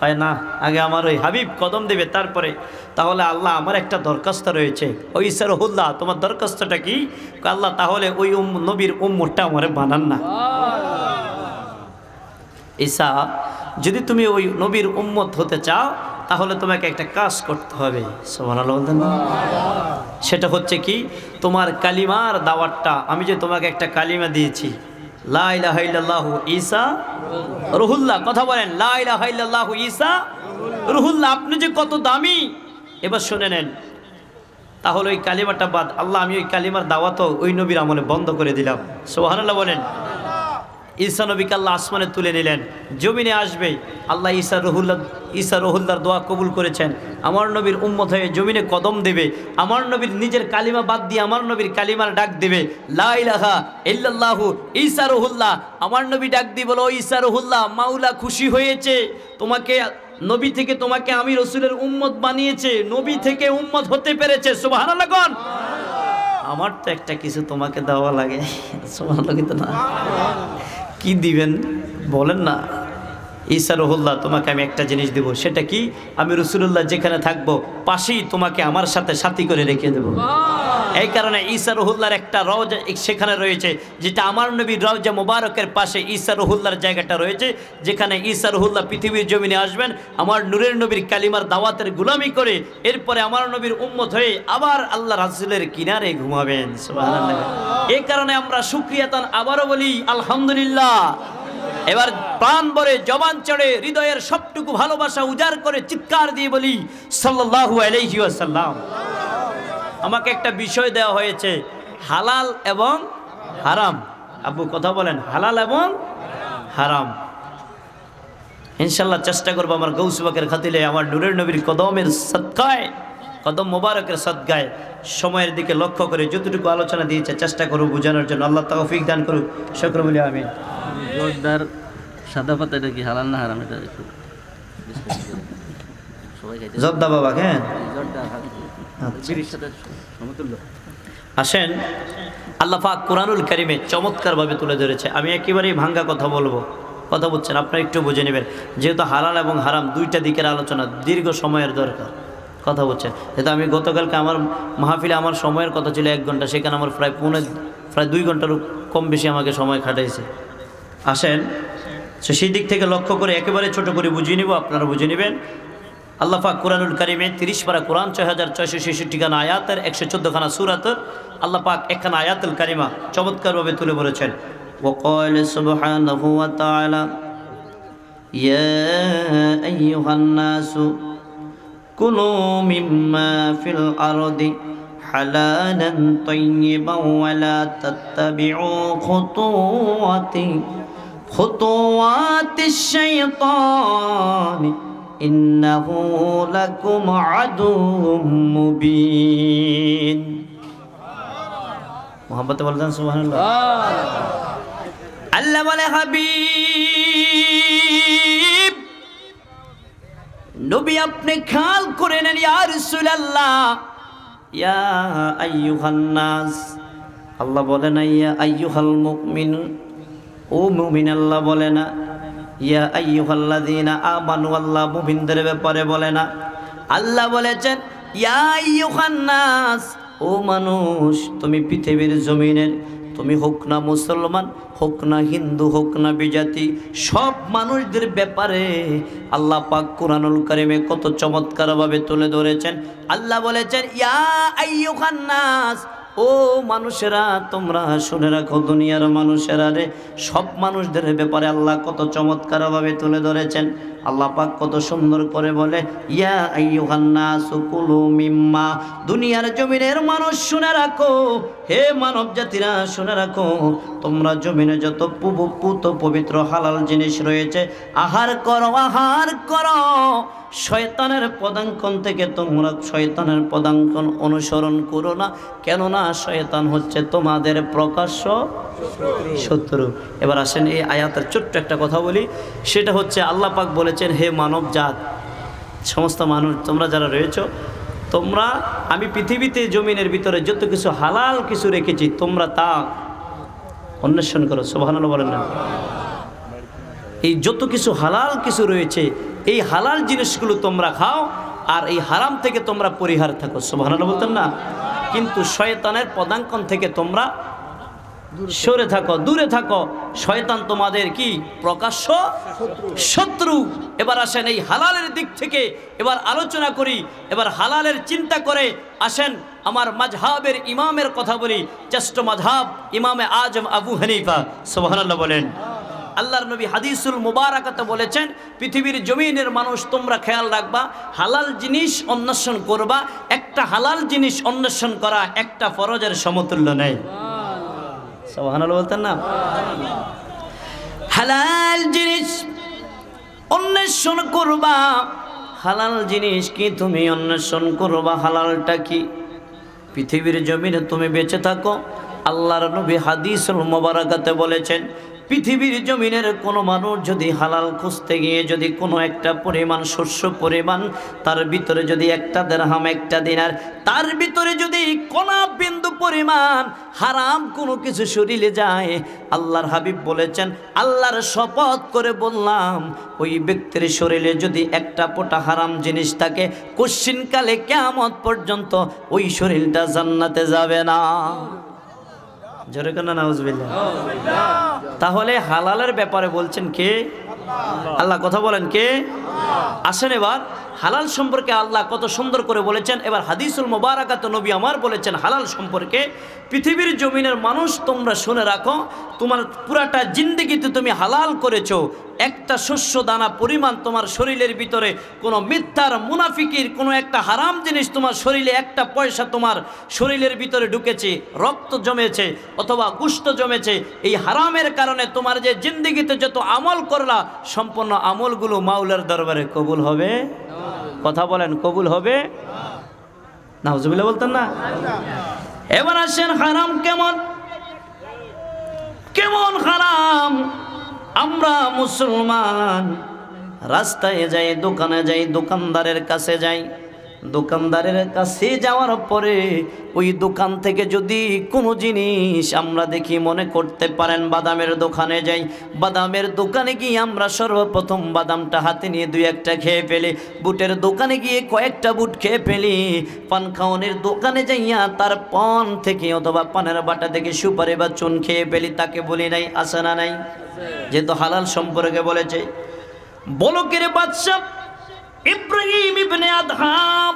হয় না, আগে আমার ওই হাবিব কদম দেবে, তারপরে। তাহলে আল্লাহ আমার একটা দরখাস্ত রয়েছে। ওই স্যার হুল্লাহ তোমার দরখাস্তটা কি? আল্লাহ, তাহলে ওই নবীর উম্মরটা আমার বানান না। ঈসা, যদি তুমি ওই নবীর উম্মত হতে চাও, তাহলে তোমাকে একটা কাজ করতে হবে? সেটা হচ্ছে কি, তোমার কালিমার দাওয়াতটা, আমি যে তোমাকে একটা কালিমা দিয়েছি কথা বলেন রুহুল্লাহ। আপনি যে কত দামি। এবার শুনে নেন। তাহলে ওই কালিমাটা বাদ। আল্লাহ, আমি ওই কালিমার দাওয়াত ওই নবীর আমলে বন্ধ করে দিলাম। সোহানাল্লাহ বলেন। ঈসা নবীকে আল্লাহ আসমানে তুলে নিলেন। জমিনে আসবে, আল্লাহ ঈসা রহুল্লা ঈসা রহুল্লার দোয়া কবুল করেছেন। আমার নবীর উম্মত হয়ে জমিনে কদম দেবে, আমার নবীর নিজের কালিমা বাদ দিয়ে আমার নবীর কালিমার ডাক দেবে। লা ইলাহা ইল্লাল্লাহু, ঈসা রহুল্লাহ। আমার নবী ডাক দিয়ে বলো, "ও ঈসা রহুল্লাহ, মাওলা খুশি হয়েছে। তোমাকে নবী থেকে তোমাকে আমি রসুলের উম্মত বানিয়েছে। নবী থেকে উম্মত হতে পেরেছে। কোন আমার তো একটা কিছু তোমাকে দেওয়া লাগে। কিন্তু না। কি দিবেন? বলেন না। ঈসা রহুল্লাহ তোমাকে আমি একটা জিনিস দেব সেটা কি? আমি রসুল্লাহ যেখানে থাকব পাশেই তোমাকে আমার সাথে সাথী করে রেখে দেব। এই কারণে ঈসা রহুল্লার একটা রওজা সেখানে রয়েছে যেটা আমার নবীর রওজা মোবারকের পাশে ঈসা রহুল্লার জায়গাটা রয়েছে যেখানে ঈসা রহুল্লাহ পৃথিবীর জমিনে আসবেন আমার নূরের নবীর কালিমার দাওয়াতের গুলামি করে এরপরে আমার নবীর উম্মত হয়ে আবার আল্লাহ রাসুলের কিনারে ঘুমাবেন। সুবহানাল্লাহ। এই কারণে আমরা সুক্রিয়াতান আবারও বলি, আলহামদুলিল্লাহ। এবার প্রাণ ভরে, জবান চড়ে, হৃদয়ের সবটুকু ভালোবাসা উজাড় করে, চিৎকার দিয়ে বলি, সাল্লাল্লাহু আলাইহি ওয়াসাল্লাম। আমাকে একটা বিষয় দেওয়া হয়েছে, হালাল এবং হারাম। আব্বু কথা বলেন, হালাল এবং হারাম। ইনশাল্লাহ চেষ্টা করব আমার গৌসুবাকের খাতিলে আমার নুরের নবীর কদমের সৎকায় কদম মোবারকের সৎকায় সময়ের দিকে লক্ষ্য করে যতটুকু আলোচনা দিয়েছে চেষ্টা করুক বোঝানোর জন্য। আল্লাহ তৌফিক দান করুক। শকর বলি আমি সাদা পাতা এটা কি হালাল না হারাম এটা সবাই বাবা হ্যাঁ? সমতুল্য। আসেন আল্লাহ পাক কোরআনুল কারিমে চমৎকারভাবে তুলে ধরেছে। আমি একেবারেই ভাঙ্গা কথা বলব। কথা বলছেন আপনারা একটু বুঝে নেবেন। যেহেতু হালাল এবং হারাম দুইটা দিকের আলোচনা দীর্ঘ সময়ের দরকার। কথা বলছেন যেহেতু আমি গতকালকে আমার মাহফিলে আমার সময়ের কথা ছিল এক ঘন্টা সেখানে আমার প্রায় পৌনে প্রায় দুই ঘন্টারও কম বেশি আমাকে সময় খাটাইছে আসেন তো সেই দিক থেকে লক্ষ্য করে একেবারে ছোট করে বুঝিয়ে নিব আপনারা বুঝে নেবেন আল্লাহ পাক কোরআনুল কারিমে তিরিশ পারা কোরআন ছয় হাজার ছয়শো ছেষট্টি খানা আয়াতের একশো চোদ্দোখানা সুরাতের আল্লাহ পাক একখানা আয়াতুল কারিমা চমৎকারভাবে তুলে বলেছেন وقال سبحانه وتعالى يا أيها الناس كلوا مما في الأرض حلالا طيبا ولا تتبعوا خطوات خطوات الشيطان إنه لكم عدو مبين মোহাম্মদ বলতেন সুবাহ আল্লাহ বলে হাবিব নবী আপনি খেয়াল করে নেন, ইয়া রাসূলুল্লাহ, ইয়া আইয়ুহান আল্লাহ বলে না, ইয়া আইয়ুহাল মুমিন ও মুমিন, আল্লাহ বলে না, ইয়া আইয়ুহাল্লাযীনা আমানু, আল্লাহ মুমিনদের ব্যাপারে বলে না। আল্লাহ বলেছেন, ইয়া আইয়ুহান নাস ও মানুষ, তুমি পৃথিবীর জমিনের তুমি হোক না মুসলমান, হোক না হিন্দু, হোক না বিজাতি, সব মানুষদের ব্যাপারে আল্লাহ পাক কোরআনুল কারিমে কত চমৎকারভাবে তুলে ধরেছেন। আল্লাহ বলেছেন, ইয়া আইয়ুহান নাস ও মানুষেরা, তোমরা শুনে রাখো দুনিয়ার মানুষেরা রে, সব মানুষদের ব্যাপারে আল্লাহ কত চমৎকারভাবে তুলে ধরেছেন। আল্লাহ পাক কত সুন্দর করে বলে, ইয়া আইয়ুহান্নাসু কুলু মিম্মা, দুনিয়ার জমিনের মানুষ শুনে রাখো, হে মানব জাতিরা শুনে রাখো, তোমরা জমিনে যত পুত পবিত্র হালাল জিনিস রয়েছে, আহার করো আহার করো। শয়তানের পদাঙ্কন থেকে তোমরা শয়তানের পদাঙ্কন অনুসরণ করো না। কেননা শয়তান হচ্ছে তোমাদের প্রকাশ্য শত্রু। এবার আসেন এই আয়াতের ছোট্ট একটা কথা বলি। সেটা হচ্ছে আল্লাহ পাক বলেছেন, হে মানব জাত, সমস্ত মানুষ, তোমরা যারা রয়েছো, তোমরা, আমি পৃথিবীতে জমিনের ভিতরে যত কিছু হালাল কিছু রেখেছি, তোমরা তা অন্বেষণ করো। সোভান বলেন না। এই যত কিছু হালাল কিছু রয়েছে, এই হালাল জিনিসগুলো তোমরা খাও, আর এই হারাম থেকে তোমরা পরিহার থাকো। সুবহানাল্লাহ বলতেন না? কিন্তু শয়তানের পদাঙ্কন থেকে তোমরা সরে থাকো, দূরে থাকো। শয়তান তোমাদের কি? প্রকাশ্য শত্রু। এবার আসেন এই হালালের দিক থেকে, এবার আলোচনা করি, এবার হালালের চিন্তা করে আসেন আমার মাঝহাবের ইমামের কথা বলি চেষ্ট মাঝহাব ইমামে আজম আবু হানিফা। সুবহানাল্লাহ বলেন। আল্লাহর নবী হাদিসুল মুবারাকাতে বলেছেন, পৃথিবীর জমিনের মানুষ তোমরা খেয়াল রাখবা, হালাল জিনিস অন্বেষণ করবা, একটা হালাল জিনিস অন্বেষণ করা একটা ফরজের সমতুল্য নেই। বলতেন না? হালাল জিনিস অন্বেষণ করবা, হালাল জিনিস কি তুমি অন্বেষণ করবা, হালালটা কি? পৃথিবীর জমিনে তুমি বেঁচে থাকো, আল্লাহর নবী হাদিসুল মোবারকাতে বলেছেন পৃথিবীর জমিনের কোনো মানুষ যদি হালাল খুঁজতে গিয়ে যদি কোনো একটা পরিমাণ শস্য পরিমাণ তার ভিতরে যদি একটা দেড়হাম, একটা দিনার, তার ভিতরে যদি কোনা বিন্দু পরিমাণ হারাম কোনো কিছু শরীরে যায়, আল্লাহর হাবিব বলেছেন, আল্লাহর শপথ করে বললাম, ওই ব্যক্তির শরীরে যদি একটা পোটা হারাম জিনিস থাকে, কশ্চিনকালে কেমন পর্যন্ত ওই শরীরটা জান্নাতে যাবে না। জোরে কেন নাউজবিল্লা তাহলে হালালের ব্যাপারে বলছেন কে? আল্লাহ কথা বলেন কে? আসেন এবার হালাল সম্পর্কে আল্লাহ কত সুন্দর করে বলেছেন। এবার হাদিসুল মোবারকাত নবী আমার বলেছেন হালাল সম্পর্কে পৃথিবীর জমিনের মানুষ তোমরা শুনে রাখো তোমার পুরাটা জিন্দগিতে তুমি হালাল করেছ একটা শস্য দানা পরিমাণ তোমার শরীরের ভিতরে, কোনো মিথ্যার মুনাফিকির, কোনো একটা হারাম জিনিস তোমার শরীরে, একটা পয়সা তোমার শরীরের ভিতরে ঢুকেছে, রক্ত জমেছে অথবা কুষ্ঠ জমেছে, এই হারামের কারণে তোমার যে জিন্দগিতে যত আমল করলা, সম্পূর্ণ আমলগুলো মাউলার দরবারে কবুল হবে। কথা বলেন, কবুল হবে? না হুজুবিল্লা বলতেন না? এবার আসেন হারাম কেমন? কেমন হারাম? আমরা মুসলমান রাস্তায় যাই দোকানে যাই দোকানদারের কাছে যাই দোকানদারের কাছে যাওয়ার পরে ওই দোকান থেকে যদি কোনো জিনিস আমরা দেখি মনে করতে পারেন বাদামের দোকানে যাই, বাদামের দোকানে গিয়ে আমরা সর্বপ্রথম বাদামটা হাতে নিয়ে দুই একটা খেয়ে ফেলি, বুটের দোকানে গিয়ে কয়েকটা বুট খেয়ে ফেলি, পান খাওয়ানের দোকানে যাইয়া তার পান থেকে অথবা পানের বাটা থেকে সুপারি বা চুন খেয়ে ফেলি, তাকে বলি নাই, আসে না নাই? যেহেতু হালাল সম্পর্কে বলেছে। বলকের বাদশাহ ইব্রাহিম ইবনে আদহাম।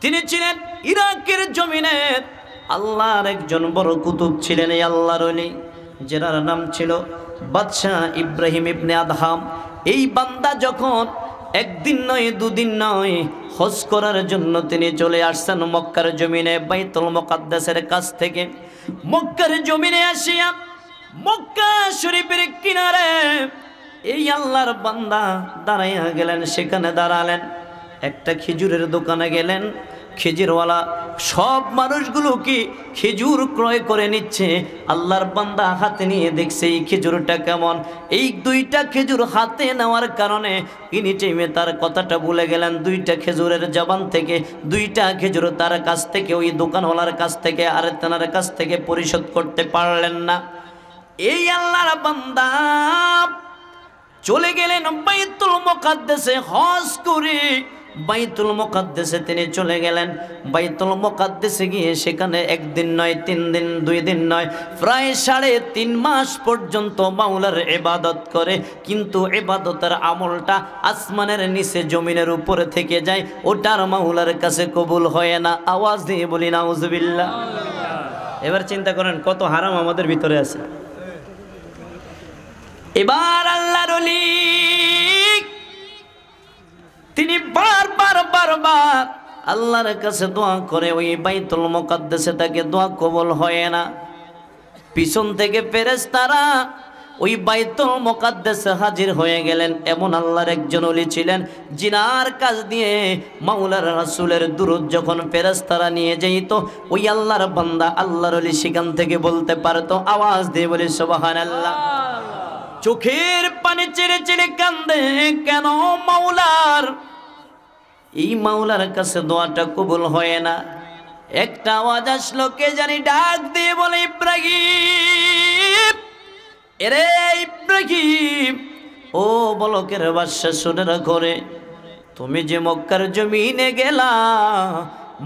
তিনি ছিলেন ইরাকের জমিনের আল্লাহর একজন বড় কুতুব ছিলেন এই আল্লাহর অলি, যেনার নাম ছিল বাদশাহ ইব্রাহিম ইবনে আদহাম। এই বান্দা যখন একদিন নয়, দুদিন নয় হজ করার জন্য তিনি চলে আসছেন মক্কার জমিনে, বাইতুল মোকাদ্দাসের কাছ থেকে। মক্কার জমিনে আসিয়া মক্কা শরীফের কিনারে এই আল্লাহর বান্দা দাঁড়াইয়া গেলেন, সেখানে দাঁড়ালেন। একটা খেজুরের দোকানে গেলেন, খেজুরওয়ালা সব মানুষগুলো কি খেজুর ক্রয় করে নিচ্ছে? আল্লাহর বান্দা হাতে নিয়ে দেখছে, এই খেজুরটা কেমন? এই দুইটা খেজুর হাতে নেওয়ার কারণে ইনি টাইমে তার কথাটা ভুলে গেলেন। দুইটা খেজুরের জবান থেকে, দুইটা খেজুর তার কাছ থেকে, ওই দোকানওয়ালার কাছ থেকে, আর তেনার কাছ থেকে পরিশোধ করতে পারলেন না। এই আল্লাহর বান্দা চলে গেলেন বাইতুল মোকাদ্দেসে হজ করে। বাইতুল মোকাদ্দেসে তিনি চলে গেলেন। বাইতুল মোকাদ্দেসে গিয়ে সেখানে একদিন নয়, তিন দিন, দুই দিন নয়, প্রায় সাড়ে তিন মাস পর্যন্ত মাওলার এবাদত করে। কিন্তু এবাদতের আমলটা আসমানের নিচে জমিনের উপরে থেকে যায়, ওটার মাওলার কাছে কবুল হয় না। আওয়াজ দিয়ে বলি না এবার চিন্তা করেন, কত হারাম আমাদের ভিতরে আছে। এবার আল্লাহর অলি তিনি বারবার বারবার আল্লাহর কাছে দোয়া করে ওই বাইতুল মোকাদ্দেশে তাকে দোয়া কবল হয় না। পিছন থেকে ফেরেশতারা ওই বাইতুল মোকাদ্দেশে হাজির হয়ে গেলেন। এমন আল্লাহর একজন অলি ছিলেন, জিনার কাজ দিয়ে মাওলার রাসূলের দুরুদ যখন ফেরেশতারা নিয়ে যাইতো, ওই আল্লাহর বান্দা আল্লাহর অলি সেখান থেকে বলতে পারতো, আওয়াজ দিয়ে বলে, সুবহানাল্লাহ। চোখের পানি চেড়ে চেড়ে কান্দে, কেন মাওলার? এই মাওলার কাছে দোয়াটা কবুল হয় না। একটা আওয়াজ আসলো, কে জানি ডাক দিয়ে বলে, ইব্রাহিম! এরে ইব্রাহিম! ও বলকের বাদশা, শুনে রাখো রে তুমি যে মক্কার জমিনে গেলা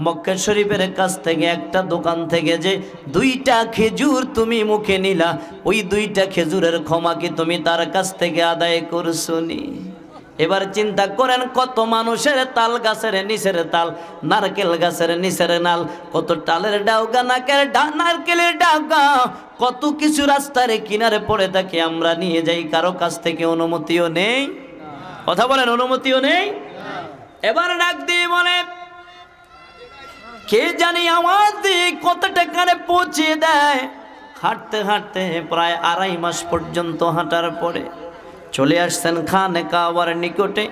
মক্কা শরীফের কাছ থেকে একটা দোকান থেকে যে দুইটা খেজুর তুমি মুখে নিলা, ওই দুইটা খেজুরের ক্ষমা কি তুমি তার কাছ থেকে আদায় করছনি এবার চিন্তা করেন, কত মানুষের তাল গাছের নিচের তাল, নারকেল গাছের নিচের নাল, কত টালের ডাউগা, নাকের নারকেলের ডাউগা, কত কিছু রাস্তার কিনারে পড়ে থাকে আমরা নিয়ে যাই, কারও কাছ থেকে অনুমতিও নেই। কথা বলেন, অনুমতিও নেই? এবার ডাক দিয়ে বলে কে জানি আওয়াজ দিয়ে কতটা কানে পৌঁছে দেয়? হাঁটতে হাঁটতে প্রায় আড়াই মাস পর্যন্ত হাঁটার পরে চলে আসছেন খানে কাবার নিকটে।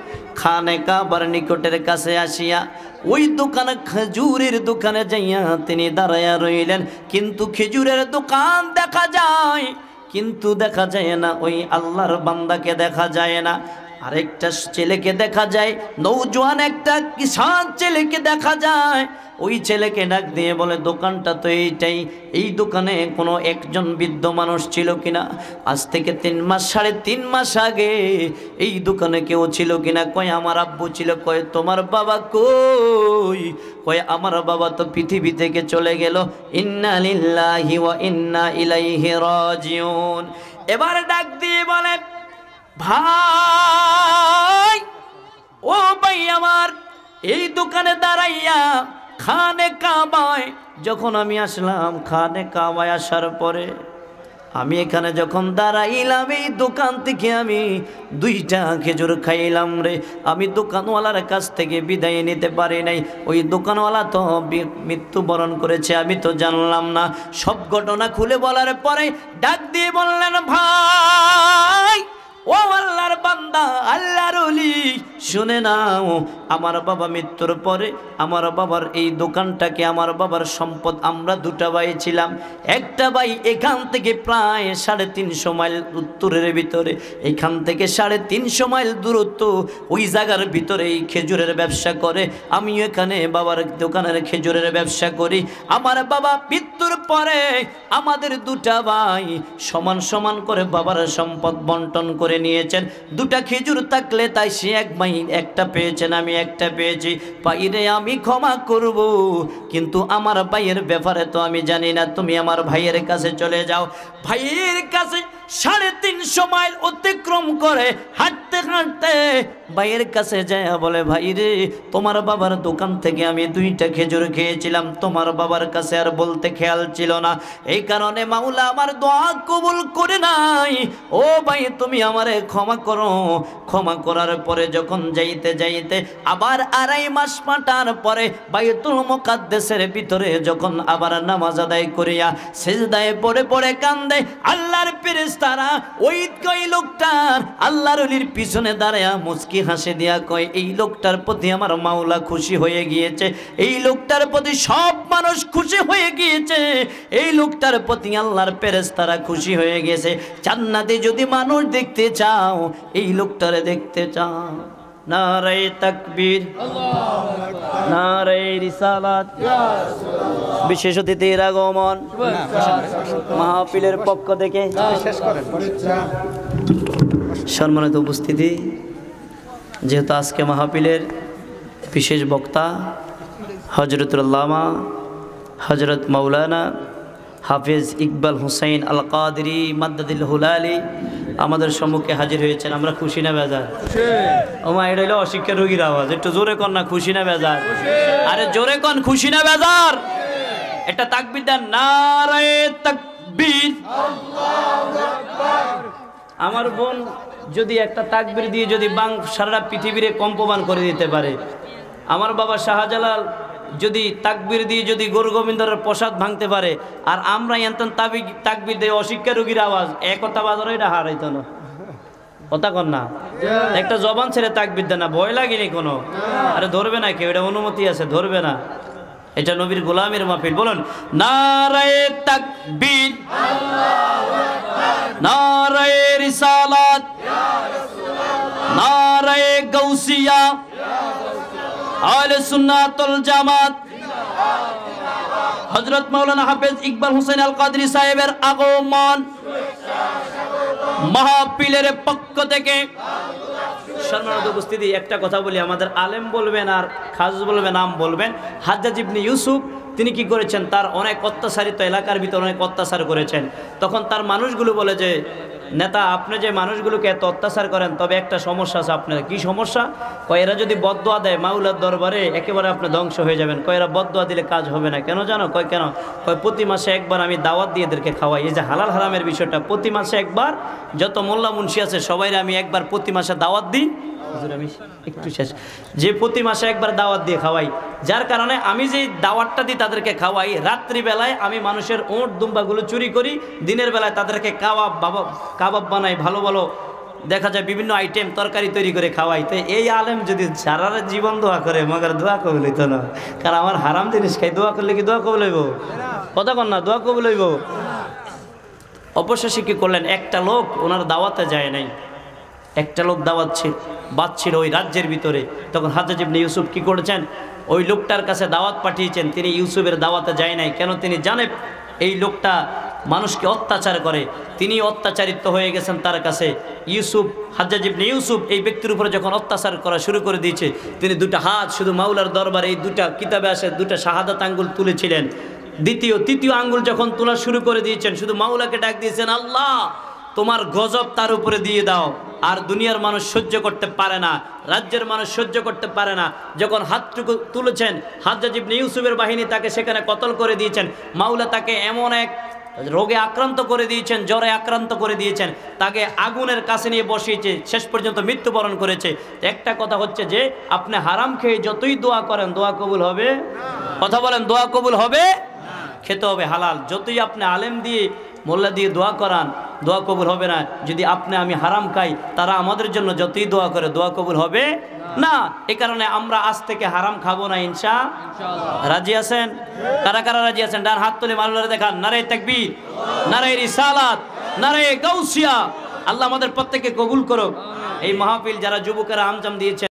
খানে কাবার নিকটের কাছে আসিয়া ওই দোকানে খেজুরের দোকানে যাইয়া তিনি দাঁড়াইয়া রইলেন। কিন্তু খেজুরের দোকান দেখা যায়, কিন্তু দেখা যায় না, ওই আল্লাহর বান্দাকে দেখা যায় না। আরেকটা ছেলেকে দেখা যায় নৌজোয়ান একটা কিষান ছেলেকে দেখা যায়। ওই ছেলেকে ডাক দিয়ে বলে, দোকানটা তো এইটাই, এই দোকানে কোনো একজন বৃদ্ধ মানুষ ছিল কিনা? আজ থেকে তিন মাস, সাড়ে তিন মাস আগে এই দোকানে কেউ ছিল কিনা? কয়, আমার আব্বু ছিল, কয়, তোমার বাবা কই? কয়, আমার বাবা তো পৃথিবী থেকে চলে গেল। ইন্না লিল্লাহি ওয়া ইন্না ইলাইহি রাজিউন। এবার ডাক দিয়ে বলে ভাই, ও ভাই আমার, এই দোকানে দাঁড়াইয়া খানে কাবায়, যখন আমি আসলাম খানে কাবায় আসার পরে, আমি এখানে যখন দাঁড়াইলাম, এই দোকান থেকে আমি দুইটা খেজুর খাইলাম রে। আমি দোকানওয়ালার কাছ থেকে বিদায় নিতে পারি নাই। ওই দোকানওয়ালা তো মৃত্যুবরণ করেছে, আমি তো জানলাম না। সব ঘটনা খুলে বলার পরে ডাক দিয়ে বললেন, ভাই ও আল্লাহর বান্দা, আল্লাহর অলি শুনে নাও, আমার বাবা মৃত্যুর পরে আমার বাবার এই দোকানটাকে, আমার বাবার সম্পদ আমরা দুটা ভাই ছিলাম। একটা ভাই এখান থেকে প্রায় সাড়ে তিনশো মাইল উত্তরের ভিতরে, এখান থেকে সাড়ে তিনশো মাইল দূরত্ব, ওই জায়গার ভিতরে এই খেজুরের ব্যবসা করে। আমি এখানে বাবার দোকানের খেজুরের ব্যবসা করি। আমার বাবা মৃত্যুর পরে আমাদের দুটা ভাই সমান সমান করে বাবার সম্পদ বন্টন করে নিয়েছেন। দুটা খেজুর থাকলে তাই সে এক মাই একটা পেয়েছেন, আমি একটা পেয়েছি। পাইরে আমি ক্ষমা করব, কিন্তু আমার ভাইয়ের ব্যাপারে তো আমি জানি না। তুমি আমার ভাইয়ের কাছে চলে যাও। ভাইয়ের কাছে সাড়ে তিনশো মাইল অতিক্রম করে হাঁটতে হাঁটতে ভাইয়ের কাছে যায়, বলে, ভাই রে, তোমার বাবার দোকান থেকে আমি দুইটা খেজুর খেয়েছিলাম। তোমার বাবার কাছে আর বলতে খেয়াল ছিল না। এই কারণে মাওলা আমার দোয়া কবুল করে নাই। ও ভাই, তুমি আমারে ক্ষমা করো। ক্ষমা করার পরে যখন যাইতে যাইতে আবার আড়াই মাস পাটার পরে বাইতুল মোকাদ্দেসের ভিতরে যখন আবার নামাজ আদায় করিয়া সেজদায় পড়ে পড়ে কান্দে, আল্লাহর ফেরেশতারা ওই কই লোকটার? আল্লাহর অলির পিছনে দাঁড়ায়া মুস্কি হাসে দিয়া কয়, এই লোকটার প্রতি আমার মাওলা খুশি হয়ে গিয়েছে। এই লোকটার প্রতি সব মানুষ খুশি হয়ে গিয়েছে। এই লোকটার প্রতি আল্লাহর ফেরেস্তারা খুশি হয়ে গেছে। জান্নাতে যদি মানুষ দেখতে চাও, এই লোকটারে দেখতে চাও। নারে তাকবীর নারে রিসালাত, বিশেষ অতিথির আগমন, মাহফিলের পক্ষ থেকে সম্মানিত উপস্থিতি। যেহেতু আজকে মাহফিলের বিশেষ বক্তা হজরতুল্লামা হজরত মৌলানা হাফিজ ইকবাল হুসাইন আল কাদরি মাদ্দাদিল হুলালি আমাদের সম্মুখে হাজির হয়েছেন আমরা খুশি না বেজার? ওমা এটা হলো অশিক্ষা রোগীর আওয়াজ। একটু জোরে কন না খুশি না বেজার? আরে জোরে কন খুশি না বেজার? একটা তাকবির দেন নারায়ে তাকবীর। আমার বোন যদি একটা তাকবির দিয়ে যদি বাং সারা পৃথিবীরে কম্পমান করে দিতে পারে। আমার বাবা শাহজালাল যদি তাকবির দিয়ে যদি গরু গোবিন্দরের প্রসাদ ভাঙতে পারে, আর আমরা এন্তন তাবি, তাকবির দিয়ে অশিক্ষা রোগীর আওয়াজ একতা বাজারে এটা হারাইতো না। কথা কন না। একটা জবান ছেড়ে তাকবির দেয় না, ভয় লাগেনি কোনো? আরে ধরবে না কেউ, এটা অনুমতি আছে, ধরবে না। এটা নবীর গোলামের মাহফিল। বলুন, নারায়ে তাকবীর। আহলে জামাত। হযরত মাওলানা হাফেজ ইকবাল হোসেন আল সাহেবের আগমন। পক্ষ থেকে। উপস্থিতি, একটা কথা বলি, আমাদের আলেম বলবেন আর খাজ বলবেন, নাম বলবেন। হাজ্জাজ ইবনে ইউসুফ, তিনি কি করেছেন? তার অনেক অত্যাচারিত এলাকার ভিতরে অনেক অত্যাচার করেছেন। তখন তার মানুষগুলো বলে যে নেতা, আপনি যে মানুষগুলোকে এত অত্যাচার করেন, তবে একটা সমস্যা আছে আপনার। কি সমস্যা? কয়েরা যদি বদোয়া দেয় মাউলার দরবারে একেবারে আপনি ধ্বংস হয়ে যাবেন। কয়েরা বদোয়া দিলে কাজ হবে না। কেন জানো? কয়, কেন? কয়, প্রতি মাসে একবার আমি দাওয়াত দিয়ে এদেরকে খাওয়াই। এই যে হালাল হারামের বিষয়টা, প্রতি মাসে একবার, যত মোল্লা মুন্সি আছে সবাই আমি একবার প্রতি মাসে দাওয়াত দিই। আমি একটু শেষ। যে প্রতি মাসে একবার দাওয়াত দিয়ে খাওয়াই, যার কারণে আমি যে দাওয়াতটা দিই তাদেরকে খাওয়াই, রাত্রিবেলায় আমি মানুষের ওঁট দুম্বাগুলো চুরি করি, দিনের বেলায় তাদেরকে কাবাব বাবা, কাবাব বানাই, ভালো ভালো, দেখা যায় বিভিন্ন আইটেম তরকারি তৈরি করে খাওয়াই। তো এই আলেম যদি সারা জীবন দোয়া করে, মগার দোয়া কবল হইতো না। কারণ আমার হারাম জিনিস খাই, দোয়া করলে কি দোয়া কবল হইব? কথা কর না, দোয়া কবল হইব? অবশেষে কি করলেন? একটা লোক ওনার দাওয়াতে যায় নাই। একটা লোক দাওয়াত ছিল বাচ্ছিল ওই রাজ্যের ভিতরে। তখন হাজাজ ইবনে ইউসুফ কি করেছেন? ওই লোকটার কাছে দাওয়াত পাঠিয়েছেন। তিনি ইউসুফের দাওয়াতে যায় নাই। কেন? তিনি জানে এই লোকটা মানুষকে অত্যাচার করে। তিনি অত্যাচারিত হয়ে গেছেন তার কাছে। ইউসুফ হাজ্জাজ ইবনে ইউসুফ এই ব্যক্তির উপরে যখন অত্যাচার করা শুরু করে দিয়েছে, তিনি দুটা হাত, শুধু মাওলার দরবারে এই দুটা কিতাবে আসে, দুটা শাহাদাত আঙ্গুল তুলেছিলেন। দ্বিতীয়, তৃতীয় আঙ্গুল যখন তোলা শুরু করে দিয়েছেন, শুধু মাওলাকে ডাক দিয়েছেন, আল্লাহ তোমার গজব তার উপরে দিয়ে দাও। আর দুনিয়ার মানুষ সহ্য করতে পারে না, রাজ্যের মানুষ সহ্য করতে পারে না। যখন হাতটুকু তুলেছেন, হাজ্জাজ ইবনে ইউসুফের বাহিনী তাকে সেখানে কতল করে দিয়েছেন, মাওলা তাকে এমন এক রোগে আক্রান্ত করে দিয়েছেন, জ্বরে আক্রান্ত করে দিয়েছেন, তাকে আগুনের কাছে নিয়ে বসিয়েছে, শেষ পর্যন্ত মৃত্যুবরণ করেছে। একটা কথা হচ্ছে যে, আপনি হারাম খেয়ে যতই দোয়া করেন, দোয়া কবুল হবে? কথা বলেন, দোয়া কবুল হবে? খেতে হবে হালাল। যতই আপনি আলেম দিয়ে মোল্লা দিয়ে দোয়া করান, দোয়া কবুল হবে না। যদি আপনি আমি হারাম খাই, তারা আমাদের জন্য যতই দোয়া করে, দোয়া কবুল হবে না। এ কারণে আমরা আজ থেকে হারাম খাব না, ইনশা রাজি আছেন? কারা কারা রাজি আছেন? ডান হাত তুলে মাল্লারে দেখান। নারে তাকবীর নারে রিসালাত নারে গাউসিয়া। আল্লাহ আমাদের প্রত্যেককে কবুল করুক। এই মাহফিল যারা যুবকেরা আমজাম দিয়েছেন